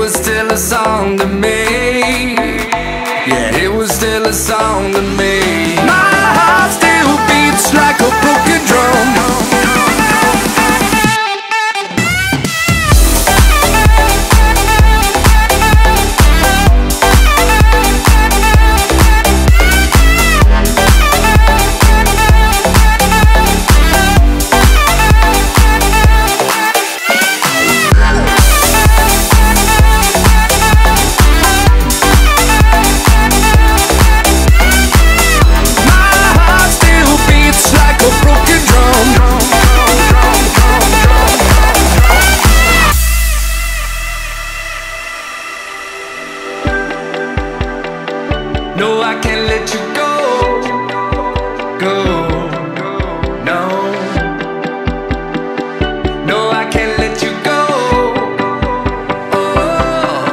was still a song to me. Yeah, it was still a song to me. No, I can't let you go. Go. No. No, I can't let you go. Oh.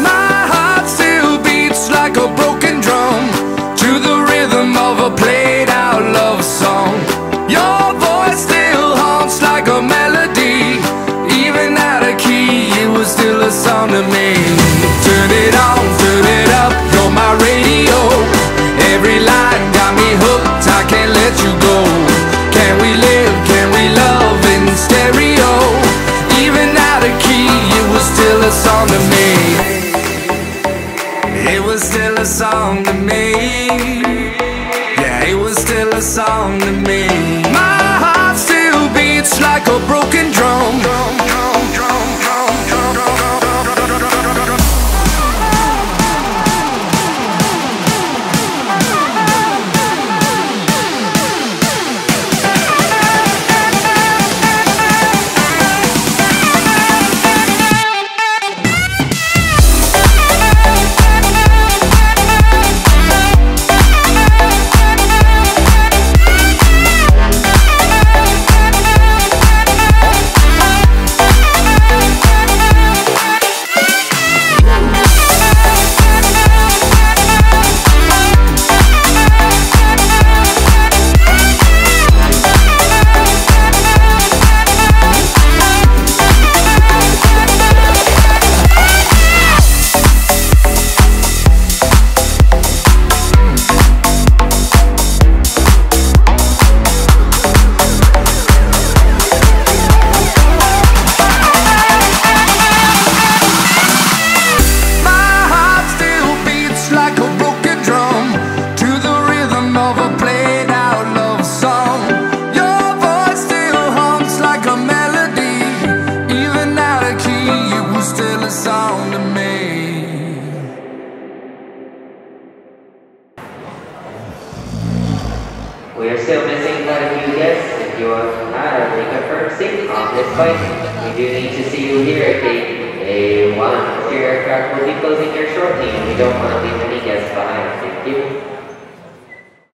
My heart still beats like a broken drum to the rhythm of a played out love song. Your voice still haunts like a melody, even out of key, it was still a song to me. Turn it on, Out of key, it was still a song to me. It was still a song to me. We are still missing quite a few guests. If you are not a reconfirmed seat on this flight, we do need to see you here at gate A1. Your aircraft will be closing here shortly, and we don't want to